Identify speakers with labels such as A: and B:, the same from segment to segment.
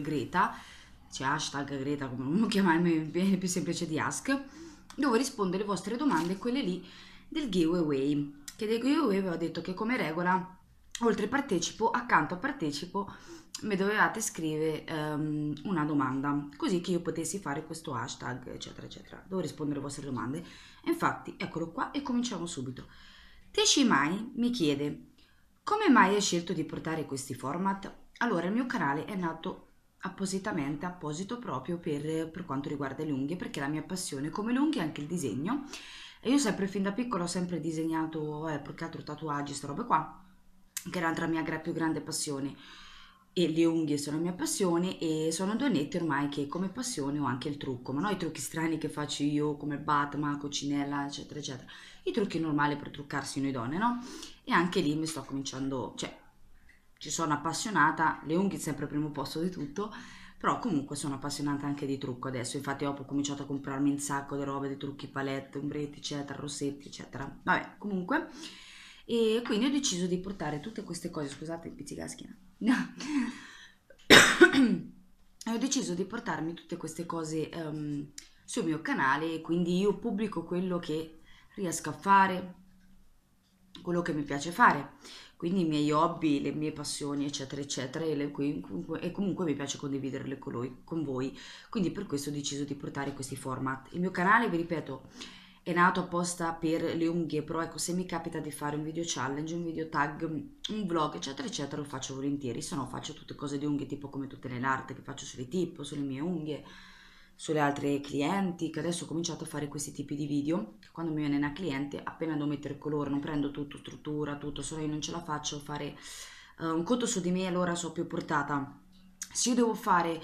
A: Greta, cioè hashtag Greta come chiamare, è più semplice di ask, dove rispondo alle vostre domande, quelle lì del giveaway, che del giveaway avevo detto che come regola, oltre partecipo, accanto a partecipo, mi dovevate scrivere um, una domanda, così che io potessi fare questo hashtag, eccetera, eccetera, devo rispondere alle vostre domande. Infatti, eccolo qua e cominciamo subito. Teshimai mi chiede, come mai hai scelto di portare questi format? Allora, il mio canale è nato appositamente, apposito proprio per, per quanto riguarda le unghie, perché la mia passione come le unghie è anche il disegno. E io sempre, fin da piccola, ho sempre disegnato, eh, più altro tatuaggi, queste robe qua, che è l'altra mia più grande passione. E le unghie sono la mia passione e sono due netti ormai che come passione ho anche il trucco, ma non i trucchi strani che faccio io come Batman, Coccinella, eccetera, eccetera. I trucchi normali per truccarsi noi donne, no? E anche lì mi sto cominciando, cioè ci sono appassionata, le unghie sempre al primo posto di tutto, però comunque sono appassionata anche di trucco adesso, infatti ho cominciato a comprarmi un sacco di robe, di trucchi, palette, ombretti, eccetera, rossetti, eccetera. Vabbè, comunque, e quindi ho deciso di portare tutte queste cose, scusate, pizzica la ho deciso di portarmi tutte queste cose um, sul mio canale, quindi io pubblico quello che riesco a fare, quello che mi piace fare quindi i miei hobby, le mie passioni, eccetera, eccetera, e, le, e comunque mi piace condividerle con, lui, con voi. Quindi per questo ho deciso di portare questi format. Il mio canale, vi ripeto, è nato apposta per le unghie, però ecco, se mi capita di fare un video challenge, un video tag, un vlog, eccetera, eccetera, lo faccio volentieri, se no faccio tutte cose di unghie, tipo come tutte le arte che faccio sulle tip, sulle mie unghie, sulle altre clienti, che adesso ho cominciato a fare questi tipi di video, quando mi viene una cliente, appena devo mettere il colore, non prendo tutto, struttura, tutto, se no io non ce la faccio fare uh, un conto su di me, allora so più portata. Se io devo fare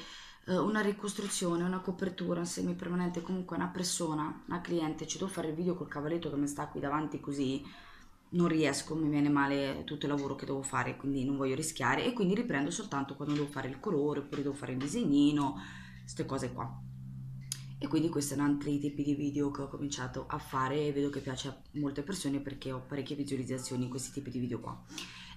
A: uh, una ricostruzione, una copertura, un semipermanente, comunque una persona, una cliente, ci devo fare il video col cavalletto che mi sta qui davanti così, non riesco, mi viene male tutto il lavoro che devo fare, quindi non voglio rischiare e quindi riprendo soltanto quando devo fare il colore, oppure devo fare il disegnino, queste cose qua e quindi questi sono altri tipi di video che ho cominciato a fare e vedo che piace a molte persone perché ho parecchie visualizzazioni in questi tipi di video qua.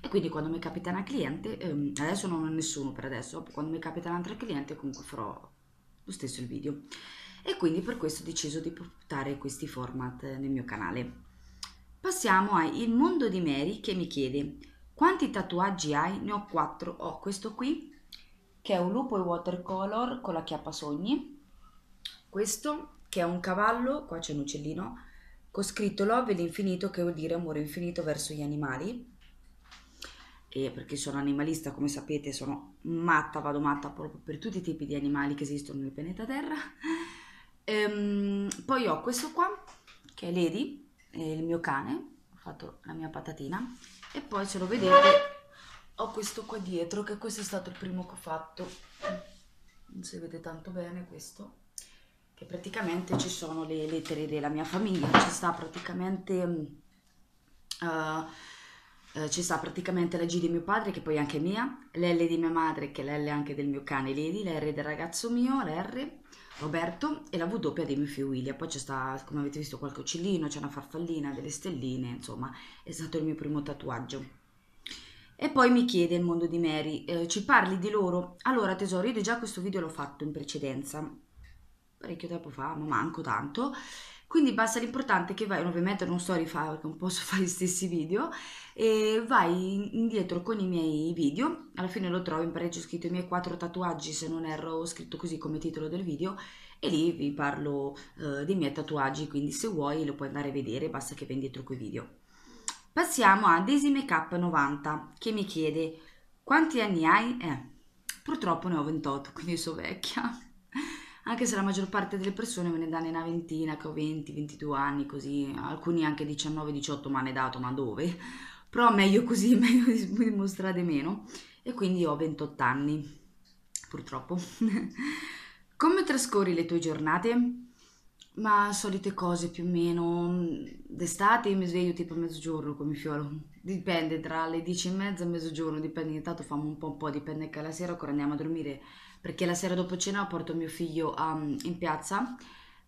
A: E quindi quando mi capita una cliente ehm, adesso non ho nessuno per adesso quando mi capita un'altra cliente comunque farò lo stesso il video. E quindi per questo ho deciso di portare questi format nel mio canale. Passiamo a Il mondo di Mary che mi chiede quanti tatuaggi hai? ne ho quattro. Ho questo qui che è un lupo e watercolor con la chiappa sogni questo che è un cavallo, qua c'è un uccellino, con scritto Love l'infinito che vuol dire amore infinito verso gli animali. E perché sono animalista, come sapete, sono matta, vado matta proprio per tutti i tipi di animali che esistono nel pianeta Terra. Ehm, poi ho questo qua, che è Lady, è il mio cane, ho fatto la mia patatina. E poi se lo vedete ho questo qua dietro, che questo è stato il primo che ho fatto. Non si vede tanto bene questo che praticamente ci sono le lettere della mia famiglia, ci sta praticamente... Uh, uh, ci sta praticamente la G di mio padre che poi è anche mia, l'L di mia madre che è l'L anche del mio cane Lady, l'R del ragazzo mio, l'R Roberto e la W dei miei figli William. Poi c'è sta, come avete visto, qualche uccellino, c'è una farfallina, delle stelline, insomma, è stato il mio primo tatuaggio. E poi mi chiede il mondo di Mary, eh, ci parli di loro? Allora tesoro, io già questo video l'ho fatto in precedenza, parecchio tempo fa, ma manco tanto. Quindi basta l'importante che vai, ovviamente non sto a rifare perché non posso fare gli stessi video, e vai indietro con i miei video, alla fine lo trovo in pareggio scritto i miei quattro tatuaggi, se non erro scritto così come titolo del video, e lì vi parlo uh, dei miei tatuaggi, quindi se vuoi lo puoi andare a vedere, basta che vai indietro con i video. Passiamo a Daisy Makeup 90, che mi chiede quanti anni hai? Eh, purtroppo ne ho 28, quindi sono vecchia anche se la maggior parte delle persone me ne danno una ventina, che ho 20, 22 anni, così, alcuni anche 19, 18 mi hanno dato, ma dove? Però meglio così, meglio dimostrare meno. E quindi ho 28 anni, purtroppo. Come trascorri le tue giornate? Ma solite cose più o meno. D'estate mi sveglio tipo a mezzogiorno come fiolo. Dipende tra le 10 e mezza e mezzogiorno, dipende, intanto famo un po' un po', dipende che la sera ancora andiamo a dormire perché la sera dopo cena porto mio figlio um, in piazza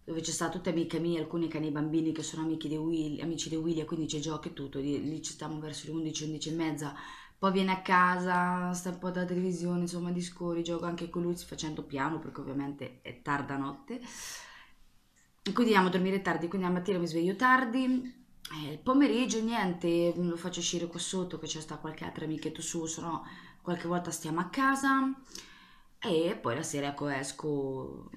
A: dove c'è sta tutte amiche mie, alcuni cani bambini che sono amici di Willy, amici di Willy quindi c'è gioco e tutto, lì ci stiamo verso le 11, 11 e mezza, poi viene a casa, sta un po' da televisione, insomma, discorri, gioco anche con lui facendo piano perché ovviamente è tarda notte. Quindi andiamo a dormire tardi, quindi la mattina mi sveglio tardi. Eh, il pomeriggio niente, lo faccio uscire qua sotto che c'è sta qualche altro amichetto su, se no qualche volta stiamo a casa. E poi la sera ecco esco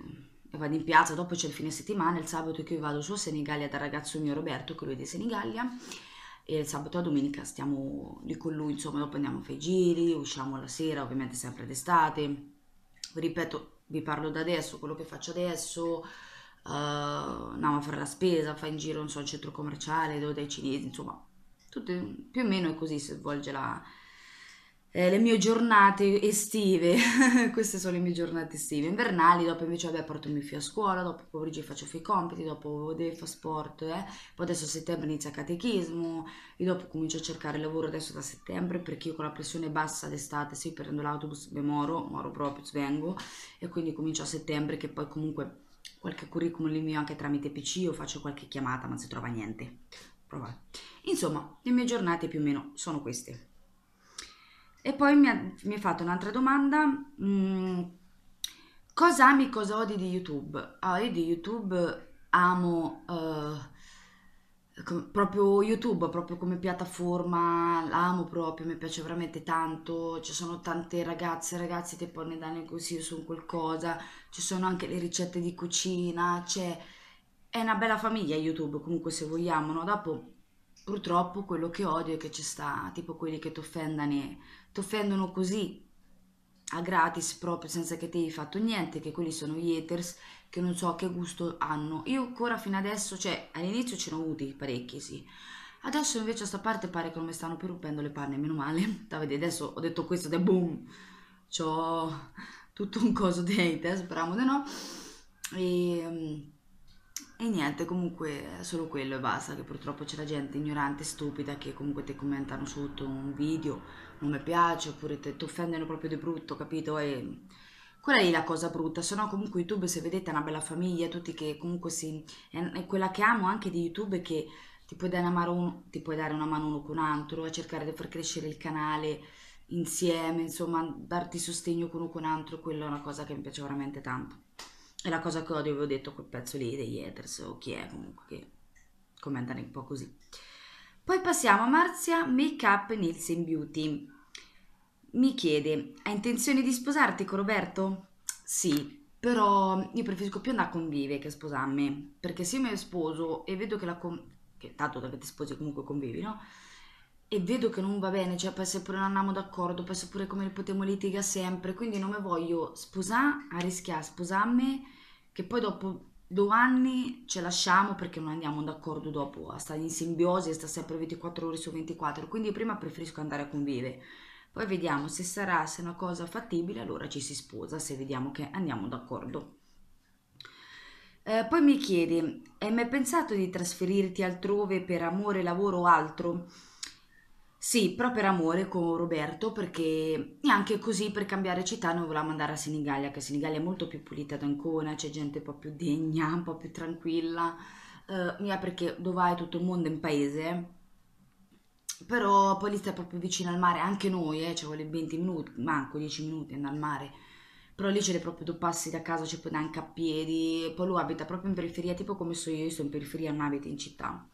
A: e vado in piazza, dopo c'è il fine settimana, il sabato che io vado su a Senigallia dal ragazzo mio Roberto, che lui è di Senigallia. E il sabato e domenica stiamo lì con lui, insomma dopo andiamo a fare i giri, usciamo la sera, ovviamente sempre d'estate, ripeto, vi parlo da adesso, quello che faccio adesso, andiamo a fare la spesa, fai in giro, non so, il centro commerciale, dove dai cinesi, insomma, tutte, più o meno è così si svolge la, eh, le mie giornate estive, queste sono le mie giornate estive, invernali, dopo invece vabbè porto mio figlio a scuola, dopo pomeriggio faccio i compiti, dopo devo fare sport, eh. poi adesso a settembre inizia catechismo, e dopo comincio a cercare lavoro adesso da settembre perché io con la pressione bassa d'estate, sì, prendo l'autobus, beh, moro, moro proprio, svengo, e quindi comincio a settembre che poi comunque qualche curriculum li mio anche tramite PC o faccio qualche chiamata ma non si trova niente. Provate. Insomma, le mie giornate più o meno sono queste. E poi mi ha, mi ha fatto un'altra domanda. Mm, cosa ami, cosa odi di YouTube? Ah, io di YouTube amo uh, proprio YouTube, proprio come piattaforma, l'amo proprio, mi piace veramente tanto. Ci sono tante ragazze e ragazzi che poi ne danno consiglio su qualcosa. Ci sono anche le ricette di cucina. C'è, è una bella famiglia YouTube, comunque se vogliamo, no? Dopo purtroppo quello che odio è che ci sta tipo quelli che ti offendono così a gratis proprio senza che ti hai fatto niente che quelli sono haters che non so che gusto hanno. Io ancora fino adesso cioè all'inizio ce ne ho avuti parecchi sì. Adesso invece a sta parte pare che non mi stanno più rompendo le panne meno male. Da vedere adesso ho detto questo è boom. C'ho tutto un coso di haters speriamo di no. E ehm, e niente, comunque solo quello e basta, che purtroppo c'è la gente ignorante, stupida, che comunque ti commentano sotto un video, non mi piace, oppure ti offendono proprio di brutto, capito? E quella è la cosa brutta, se no comunque YouTube, se vedete, è una bella famiglia, tutti che comunque si... È, è quella che amo anche di YouTube che ti puoi, dare una mano, ti puoi dare una mano uno con un altro, a cercare di far crescere il canale insieme, insomma, darti sostegno con uno con altro, quella è una cosa che mi piace veramente tanto. È la cosa che ho avevo detto quel pezzo lì degli haters o chi è comunque che commentano un po' così. Poi passiamo a Marzia Makeup Nielsen Beauty. Mi chiede, hai intenzione di sposarti con Roberto? Sì, però io preferisco più andare con Vive che sposarmi, perché se io mi sposo e vedo che la... Con... che tanto da che ti sposi comunque convivi, no? E vedo che non va bene, cioè poi se pure non andiamo d'accordo, poi se pure come potremo litigare sempre, quindi non mi voglio sposare, a rischiare sposarmi, che poi dopo due anni ce lasciamo perché non andiamo d'accordo dopo a stare in simbiosi e sta sempre 24 ore su 24, quindi prima preferisco andare a convivere. Poi vediamo se sarà, se è una cosa fattibile, allora ci si sposa, se vediamo che andiamo d'accordo. Eh, poi mi chiedi, hai mai pensato di trasferirti altrove per amore, lavoro o altro? Sì, però per amore con Roberto, perché e anche così per cambiare città noi volevamo andare a Senigallia, che Senigallia è molto più pulita da Ancona, c'è gente un po' più degna, un po' più tranquilla, eh, perché dove hai tutto il mondo in paese, però poi lì stai proprio vicino al mare, anche noi, eh, ci vuole 20 minuti, manco 10 minuti andare al mare, però lì c'è proprio due passi da casa, ci puoi anche a piedi, poi lui abita proprio in periferia, tipo come so io, io sto in periferia, non abita in città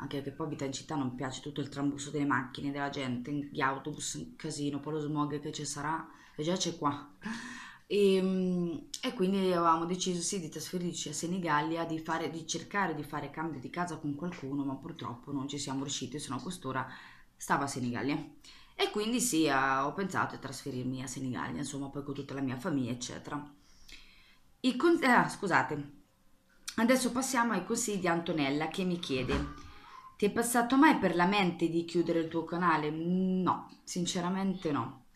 A: anche perché poi abita in città non piace tutto il trambusto delle macchine, della gente, gli autobus, un casino, poi lo smog che ci sarà, e già c'è qua. E, ehm, e, quindi avevamo deciso sì di trasferirci a Senigallia, di, fare, di cercare di fare cambio di casa con qualcuno, ma purtroppo non ci siamo riusciti, se no quest'ora stava a Senigallia. E quindi sì, ho pensato di trasferirmi a Senigallia, insomma, poi con tutta la mia famiglia, eccetera. Con- eh, scusate, adesso passiamo ai consigli di Antonella che mi chiede ti è passato mai per la mente di chiudere il tuo canale? No, sinceramente no.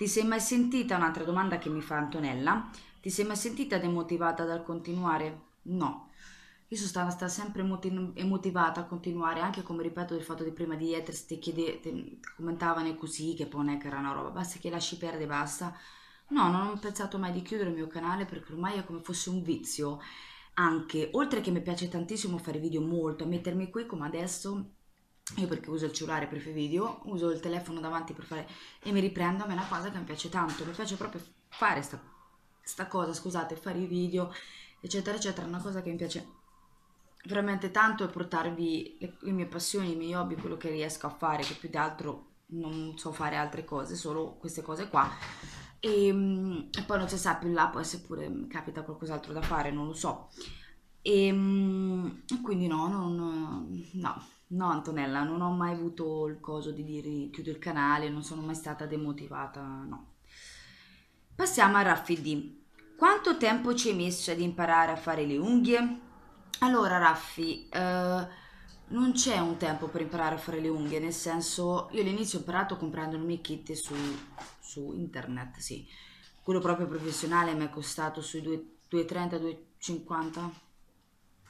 A: Ti sei mai sentita, un'altra domanda che mi fa Antonella, ti sei mai sentita demotivata dal continuare? No. Io sono stata, sempre emotivata a continuare, anche come ripeto del fatto di prima di haters ti, chiede, commentavano così, che poi non è che era una roba, basta che lasci perdere, basta. No, non ho pensato mai di chiudere il mio canale perché ormai è come fosse un vizio anche, oltre che mi piace tantissimo fare video molto, a mettermi qui come adesso io perché uso il cellulare per fare video, uso il telefono davanti per fare e mi riprendo, a me è una cosa che mi piace tanto, mi piace proprio fare sta, sta cosa, scusate, fare i video, eccetera, eccetera, è una cosa che mi piace veramente tanto e portarvi le, le mie passioni, i miei hobby, quello che riesco a fare, che più di altro non so fare altre cose, solo queste cose qua. E, ehm, e poi non si sa, più in là può essere pure, capita qualcos'altro da fare, non lo so. E ehm, quindi no, non, no, no Antonella, non ho mai avuto il coso di dire chiudo il canale, non sono mai stata demotivata, no. Passiamo a Raffi D. Quanto tempo ci hai messo ad imparare a fare le unghie? Allora Raffi, eh, non c'è un tempo per imparare a fare le unghie, nel senso io all'inizio ho imparato comprando il mio kit su, su internet, sì. Quello proprio professionale mi è costato sui 2,30, 2,50,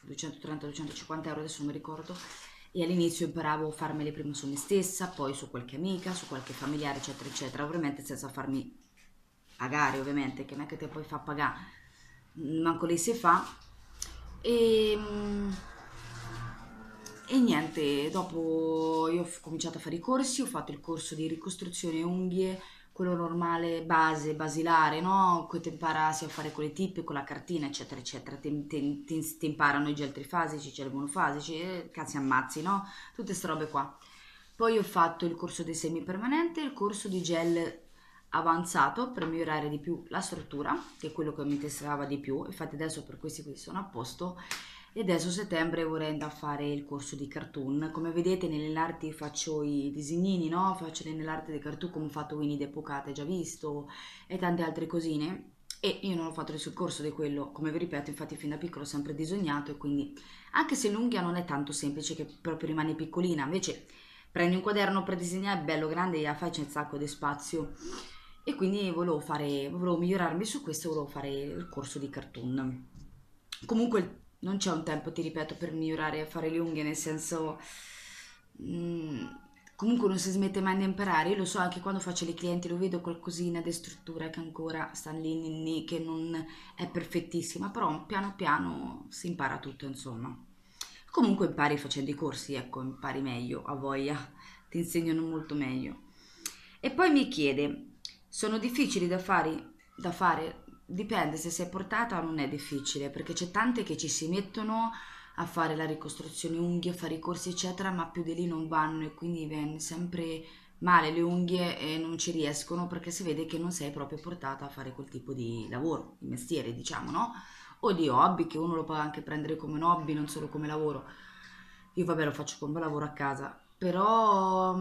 A: 230, 250 euro, adesso non mi ricordo. E all'inizio imparavo a farmele prima su me stessa, poi su qualche amica, su qualche familiare, eccetera, eccetera, ovviamente senza farmi pagare, ovviamente, che non è che te poi fa pagare, manco lei si fa. E, e niente, dopo io ho cominciato a fare i corsi, ho fatto il corso di ricostruzione unghie, quello normale, base, basilare, no? Che ti impara sia a fare con le tippe, con la cartina, eccetera, eccetera. Ti, imparano i gel trifasici, i monofasici, eh, cazzi ammazzi, no? Tutte queste robe qua. Poi ho fatto il corso di semipermanente, il corso di gel avanzato per migliorare di più la struttura, che è quello che mi interessava di più. Infatti adesso per questi qui sono a posto e adesso settembre vorrei andare a fare il corso di cartoon. Come vedete nell'arte faccio i disegnini, no? Faccio nell'arte dei cartoon come ho fatto Winnie the Pooh, hai già visto, e tante altre cosine. E io non ho fatto nessun corso di quello, come vi ripeto, infatti fin da piccolo ho sempre disegnato e quindi anche se l'unghia non è tanto semplice che proprio rimane piccolina, invece prendi un quaderno per disegnare, è bello grande e la fai c'è un sacco di spazio e quindi volevo fare, volevo migliorarmi su questo, volevo fare il corso di cartoon. Comunque non c'è un tempo, ti ripeto, per migliorare a fare le unghie, nel senso... Mm, comunque non si smette mai di imparare. Io lo so anche quando faccio le clienti, lo vedo qualcosina di struttura che ancora sta lì, lì, lì, che non è perfettissima, però piano piano si impara tutto, insomma. Comunque impari facendo i corsi, ecco, impari meglio, a voglia, ti insegnano molto meglio. E poi mi chiede, sono difficili da fare, da fare dipende se sei portata o non è difficile, perché c'è tante che ci si mettono a fare la ricostruzione unghie, a fare i corsi eccetera, ma più di lì non vanno e quindi viene sempre male le unghie e non ci riescono perché si vede che non sei proprio portata a fare quel tipo di lavoro, di mestiere diciamo, no? O di hobby, che uno lo può anche prendere come un hobby, non solo come lavoro. Io vabbè lo faccio come lavoro a casa, però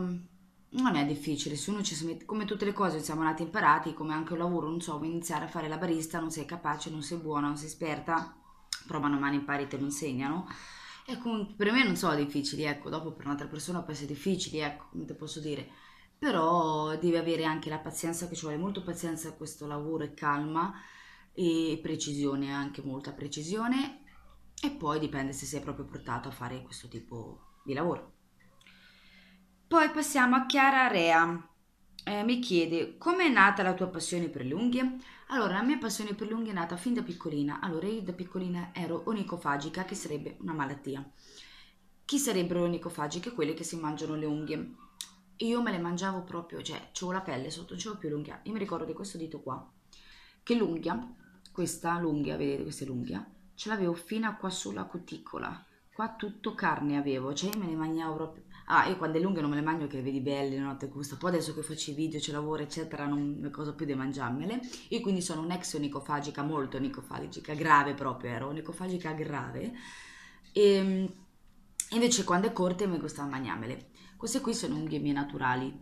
A: non è difficile, se uno ci si mette, come tutte le cose siamo nati imparati, come anche un lavoro, non so, vuoi iniziare a fare la barista, non sei capace, non sei buona, non sei esperta, provano mano impari te lo insegnano. E comunque, per me non sono difficili, ecco, dopo per un'altra persona può essere difficili, ecco, come te posso dire. Però devi avere anche la pazienza, che ci vuole molto pazienza a questo lavoro e calma e precisione, anche molta precisione. E poi dipende se sei proprio portato a fare questo tipo di lavoro. Poi passiamo a Chiara Rea. Eh, mi chiede come è nata la tua passione per le unghie? Allora, la mia passione per le unghie è nata fin da piccolina. Allora, io da piccolina ero onicofagica, che sarebbe una malattia. Chi sarebbero onicofagiche? Quelle che si mangiano le unghie. Io me le mangiavo proprio, cioè, c'avevo la pelle sotto, non c'avevo più l'unghia. Io mi ricordo di questo dito qua, che l'unghia, questa, l'unghia, vedete, questa è l'unghia, ce l'avevo fino a qua sulla cuticola. Qua tutto carne avevo, cioè me ne mangiavo proprio Ah, io quando è lunga non me le mangio che le vedi belle, le notte gusto. Poi adesso che faccio i video, c'è lavoro, eccetera, non ne cosa più di mangiarmele. Io quindi sono un'ex onicofagica, molto onicofagica, grave proprio, ero onicofagica grave. E ehm, invece quando è corte mi gustava mangiarmele. Queste qui sono unghie mie naturali,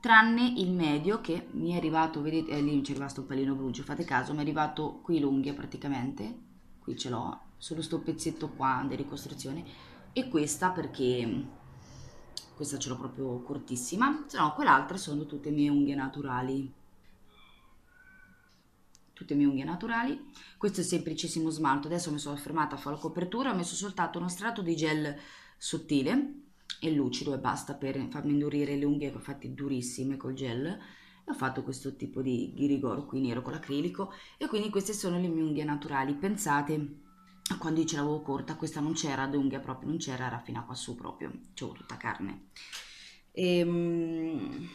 A: tranne il medio che mi è arrivato, vedete, eh, lì c'è rimasto un pallino grugio, fate caso, mi è arrivato qui l'unghia praticamente, qui ce l'ho, solo sto pezzetto qua di ricostruzione, e questa perché questa ce l'ho proprio cortissima, se no quell'altra sono tutte mie unghie naturali. Tutte mie unghie naturali. Questo è semplicissimo smalto, adesso mi sono fermata a fare la copertura, ho messo soltanto uno strato di gel sottile e lucido e basta per farmi indurire le unghie fatte durissime col gel. Ho fatto questo tipo di ghirigoro qui nero con l'acrilico. E quindi queste sono le mie unghie naturali. Pensate quando io ce l'avevo corta, questa non c'era, d'unghia proprio non c'era, era fino a qua su proprio, c'avevo tutta carne. E, ehm,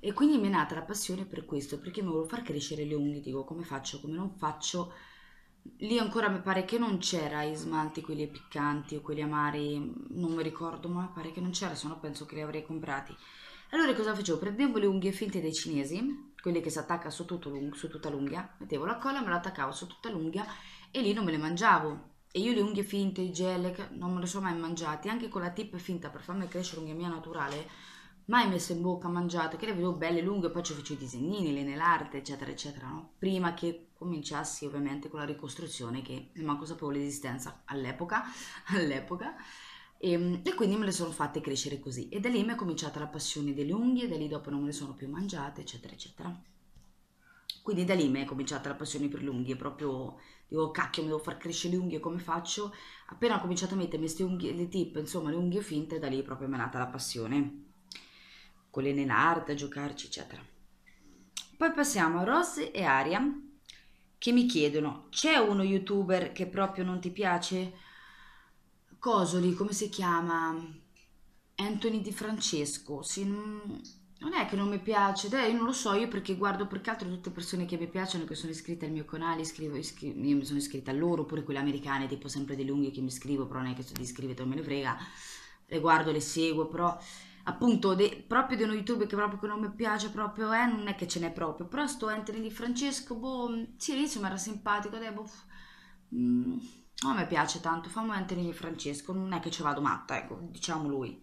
A: e quindi mi è nata la passione per questo, perché mi volevo far crescere le unghie, dico come faccio, come non faccio. Lì ancora mi pare che non c'era i smalti, quelli piccanti o quelli amari, non mi ricordo, ma pare che non c'era, se no penso che li avrei comprati. Allora cosa facevo? Prendevo le unghie finte dei cinesi, quelle che si attacca su, su tutta l'unghia, mettevo la colla, me la attaccavo su tutta l'unghia e lì non me le mangiavo. E io le unghie finte, i gel, non me le sono mai mangiate, anche con la tip finta per farmi crescere l'unghia mia naturale, mai messe in bocca, mangiate, che le vedevo belle, lunghe, poi ci facevo i disegnini, le nell'arte, eccetera, eccetera, no? Prima che cominciassi ovviamente con la ricostruzione, che manco sapevo l'esistenza all'epoca, all'epoca, e, ehm, e, quindi me le sono fatte crescere così. E da lì mi è cominciata la passione delle unghie, da lì dopo non me le sono più mangiate, eccetera, eccetera. Quindi da lì mi è cominciata la passione per le unghie, proprio dico cacchio mi devo far crescere le unghie come faccio appena ho cominciato a mettermi queste unghie le tip insomma le unghie finte da lì proprio mi è nata la passione con le nail giocarci eccetera poi passiamo a Rose e Aria che mi chiedono c'è uno youtuber che proprio non ti piace? Cosoli come si chiama? Anthony Di Francesco. Sì, non è che non mi piace, dai, non lo so, io perché guardo per che altro tutte persone che mi piacciono, che sono iscritte al mio canale, iscrivo, iscrivo, io mi sono iscritta a loro, oppure quelle americane, tipo sempre delle unghie che mi scrivo, però non è che sto di iscrivete, non me ne frega, le guardo, le seguo, però appunto de, proprio di uno youtuber che proprio che non mi piace proprio, eh, non è che ce n'è proprio, però sto Anthony di Francesco, boh, sì, all'inizio mi era simpatico, dai, boh, mm, non mi piace tanto, fammi Anthony di Francesco, non è che ci vado matta, ecco, diciamo lui.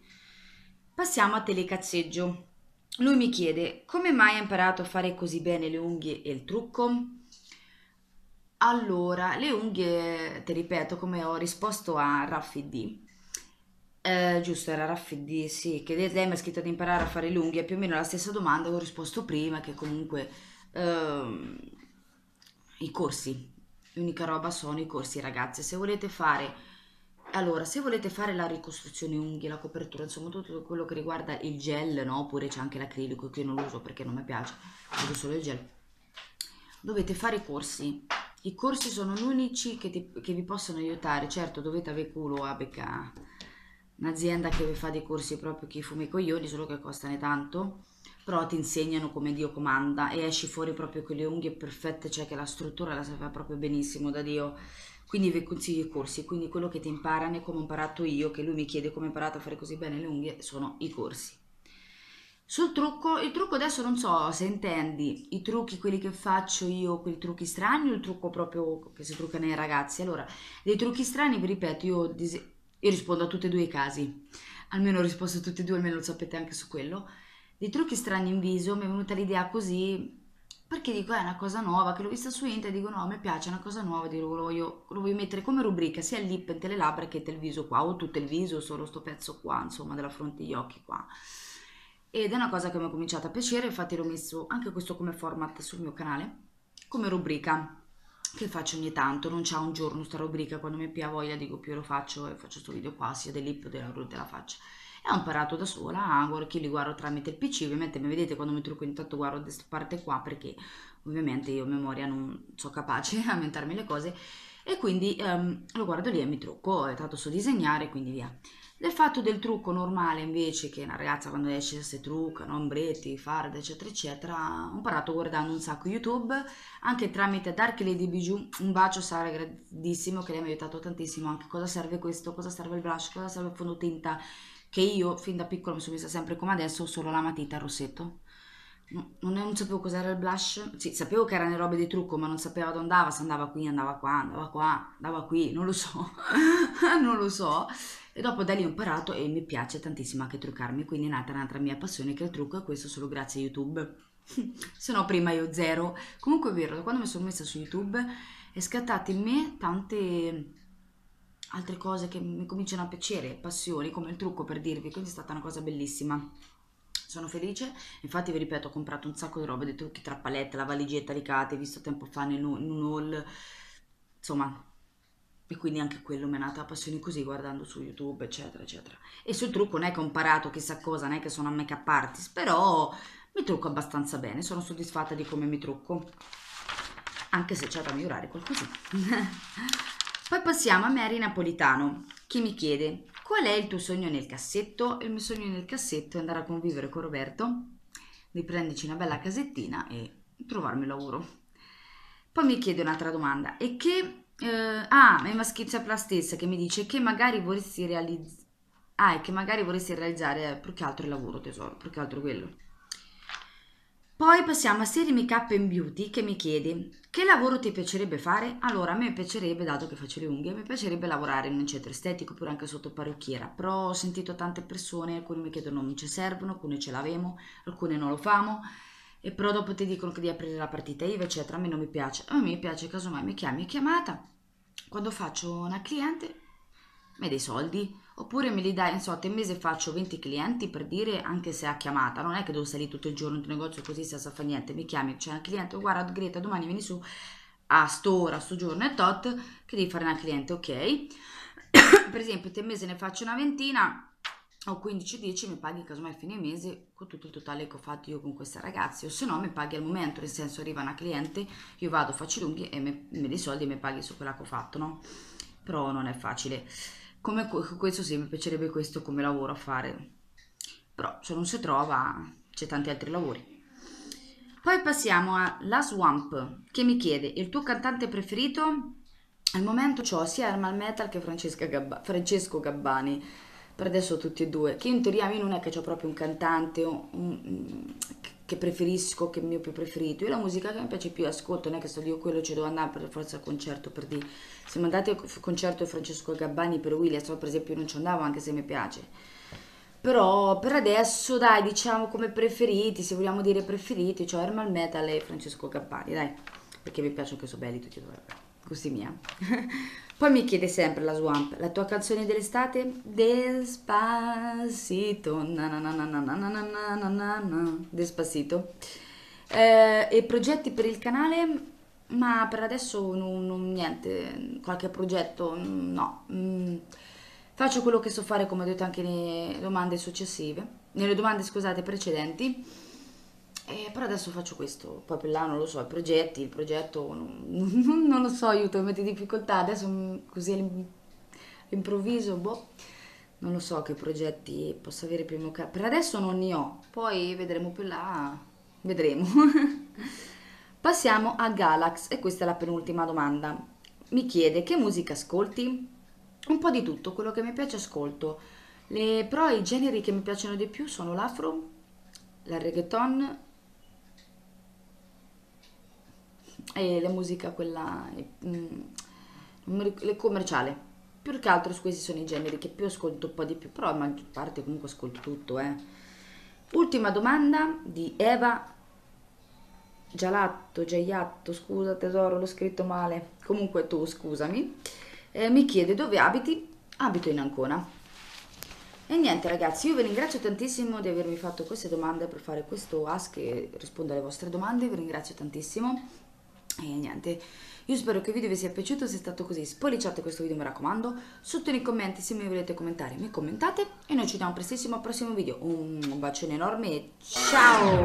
A: Passiamo a telecazzeggio. Lui mi chiede come mai ha imparato a fare così bene le unghie e il trucco? Allora, le unghie, ti ripeto, come ho risposto a Raffi D. Eh, giusto, era Raffi D, sì, che lei mi ha scritto di imparare a fare le unghie, più o meno la stessa domanda che ho risposto prima, che comunque ehm, i corsi, l'unica roba sono i corsi, ragazzi. Se volete fare allora, se volete fare la ricostruzione unghie, la copertura, insomma tutto quello che riguarda il gel, no? Oppure c'è anche l'acrilico che io non lo uso perché non mi piace, uso solo il gel. Dovete fare corsi. I corsi sono gli che, che vi possono aiutare. Certo, dovete avere culo a becca un'azienda che vi fa dei corsi proprio chi fume i coglioni, solo che costano tanto. Però ti insegnano come Dio comanda e esci fuori proprio con le unghie perfette, cioè che la struttura la sa proprio benissimo da Dio quindi vi consiglio i corsi, quindi quello che ti imparano è come ho imparato io, che lui mi chiede come ho imparato a fare così bene le unghie, sono i corsi. Sul trucco, il trucco adesso non so se intendi i trucchi, quelli che faccio io, quei trucchi strani o il trucco proprio che si truccano i ragazzi. Allora, dei trucchi strani, vi ripeto, io, io rispondo a tutti e due i casi, almeno ho risposto a tutti e due, almeno lo sapete anche su quello. Dei trucchi strani in viso mi è venuta l'idea così, perché dico è una cosa nuova che l'ho vista su internet dico no mi piace è una cosa nuova dico, lo, voglio, lo voglio mettere come rubrica sia il lip e le labbra che il viso qua o tutto il viso solo sto pezzo qua insomma della fronte e gli occhi qua ed è una cosa che mi è cominciata a piacere infatti l'ho messo anche questo come format sul mio canale come rubrica che faccio ogni tanto non c'è un giorno sta rubrica quando mi pia voglia dico più lo faccio e faccio questo video qua sia del lip della, della faccia e ho imparato da sola, che li guardo tramite il PC, ovviamente mi vedete quando mi trucco intanto guardo questa parte qua perché ovviamente io a memoria non sono capace a inventarmi le cose e quindi um, lo guardo lì e mi trucco, tanto so disegnare quindi via. Del fatto del trucco normale invece che una ragazza quando esce si trucca, ombretti, farda eccetera eccetera, ho imparato guardando un sacco YouTube, anche tramite Dark Lady Bijou, un bacio Sara grandissimo che lei mi ha aiutato tantissimo anche cosa serve questo, cosa serve il blush, cosa serve il fondotinta, che io fin da piccola mi sono messa sempre come adesso, solo la matita a rossetto. Non, non sapevo cos'era il blush, sì, sapevo che erano le robe di trucco, ma non sapevo dove andava, se andava qui, andava qua, andava qua, andava qui, non lo so, non lo so. E dopo da lì ho imparato e mi piace tantissimo anche truccarmi, quindi è nata un'altra mia passione che è il trucco e questo solo grazie a YouTube. se no prima io zero. Comunque è vero, quando mi sono messa su YouTube è scattato in me tante altre cose che mi cominciano a piacere, passioni come il trucco per dirvi, quindi è stata una cosa bellissima. Sono felice, infatti vi ripeto ho comprato un sacco di roba, dei trucchi tra palette, la valigetta ricate, visto tempo fa in un haul, insomma, e quindi anche quello mi è nata passione così guardando su YouTube, eccetera, eccetera. E sul trucco non è che ho imparato chissà cosa, non è che sono a make-up artist, però mi trucco abbastanza bene, sono soddisfatta di come mi trucco. anche se c'è da migliorare qualcosina. Poi passiamo a Mary Napolitano, che mi chiede qual è il tuo sogno nel cassetto? Il mio sogno nel cassetto è andare a convivere con Roberto, di prenderci una bella casettina e trovarmi lavoro. Poi mi chiede un'altra domanda, e che... Eh, ah, è Maschizia la stessa che mi dice che magari vorresti realizzare... Ah, che magari vorresti realizzare più che altro il lavoro, tesoro, più che altro quello. Poi passiamo a Siri Makeup and Beauty che mi chiede che lavoro ti piacerebbe fare? Allora, a me piacerebbe, dato che faccio le unghie, mi piacerebbe lavorare in un centro estetico oppure anche sotto parrucchiera, però ho sentito tante persone, alcune mi chiedono non ci servono, alcune ce l'avemo, alcune non lo famo, e però dopo ti dicono che devi aprire la partita IVA, eccetera, a me non mi piace. A me piace, casomai mi chiami chiamata, quando faccio una cliente, mi dai soldi, Oppure me li dai, non so, te mese faccio 20 clienti per dire anche se ha chiamata, non è che devo salire tutto il giorno in tuo negozio così senza fare niente, mi chiami, c'è una cliente, guarda Greta, domani vieni su a st'ora, sto giorno e tot, che devi fare una cliente, ok? per esempio, te mese ne faccio una ventina, o 15-10 mi paghi casomai a fine mese con tutto il totale che ho fatto io con queste ragazze o se no mi paghi al momento, nel senso arriva una cliente, io vado, faccio i lunghi e me, me dei soldi e mi paghi su quella che ho fatto, no? Però non è facile. Come questo sì, mi piacerebbe questo come lavoro a fare. Però se non si trova, c'è tanti altri lavori. Poi passiamo a La Swamp, che mi chiede, il tuo cantante preferito? Al momento ho sia Hermal Metal che Gabba, Francesco Gabbani, per adesso tutti e due, che in teoria me non è che ho proprio un cantante un, un, che preferisco, che è il mio più preferito. Io la musica che mi piace più ascolto, non è che sto io quello ci devo andare per forza al concerto, per dire. Siamo andati al concerto di Francesco Gabbani per Williams, per esempio non ci andavo anche se mi piace. Però per adesso, dai, diciamo come preferiti, se vogliamo dire preferiti, cioè Hermal Metal e Francesco Gabbani, dai, perché mi piacciono che sono belli tutti e due, così mia. Poi mi chiede sempre la Swamp, la tua canzone dell'estate? Despacito, nananana, Despacito. Eh, e progetti per il canale? Ma per adesso non, non, niente, qualche progetto no. Mm, faccio quello che so fare come ho detto anche nelle domande successive, nelle domande scusate precedenti eh, però adesso faccio questo, poi per là non lo so, i progetti, il progetto non, non, lo so, aiuto, mi mette difficoltà, adesso così all'improvviso, boh, non lo so che progetti posso avere prima che... Per adesso non ne ho, poi vedremo per là, vedremo. Passiamo a Galax e questa è la penultima domanda. Mi chiede che musica ascolti? Un po' di tutto, quello che mi piace ascolto. Le, però i generi che mi piacciono di più sono l'afro, la reggaeton e la musica quella mm, le commerciale. Più che altro questi sono i generi che più ascolto un po' di più però la maggior parte comunque ascolto tutto eh. ultima domanda di Eva. Gialatto, Giaiatto, scusa tesoro l'ho scritto male. Comunque tu scusami. Eh, mi chiede dove abiti? Abito in Ancona. E niente ragazzi, io vi ringrazio tantissimo di avermi fatto queste domande per fare questo ask e rispondere alle vostre domande, vi ringrazio tantissimo. E niente, io spero che il video vi sia piaciuto, se è stato così spolliciate questo video mi raccomando, sotto nei commenti se mi volete commentare mi commentate. E noi ci vediamo prestissimo al prossimo video, un bacione enorme e ciao!